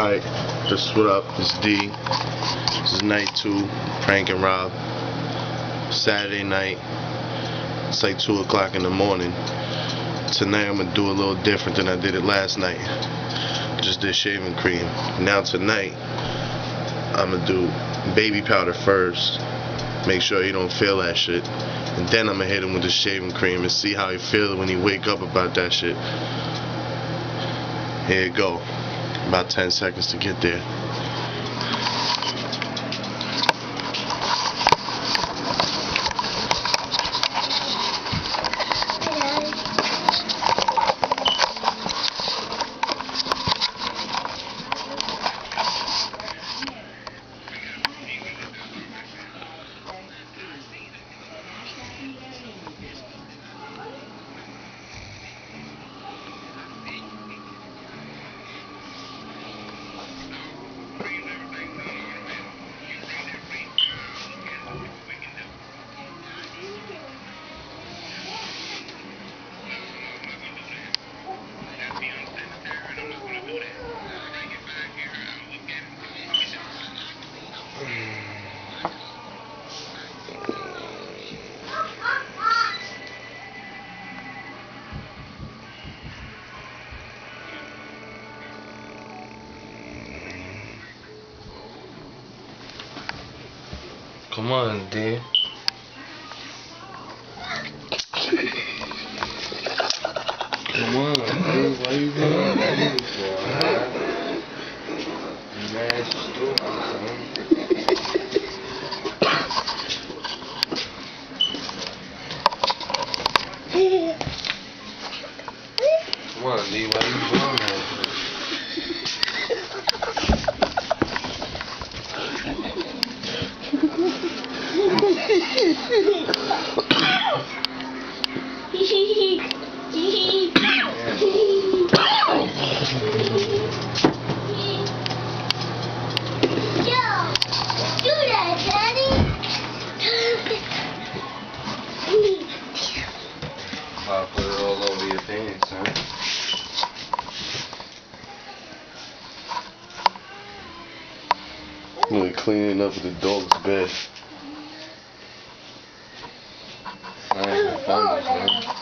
Alright, just what up. It's D. This is night two, prank and rob. Saturday night. It's like 2 o'clock in the morning. Tonight I'm gonna do a little different than I did it last night. Just did shaving cream. Now tonight, I'm gonna do baby powder first. Make sure he don't feel that shit. And then I'm gonna hit him with the shaving cream and see how he feels when he wake up about that shit. Here you go. About 10 seconds to get there. Come on, D. Come on, D. Why you doing that for, huh? Man, stupid, son. Come on, D. Why you doing that? I'll put it all over your pants, huh? Really cleaning up the dog's bed. I ain't fun, man.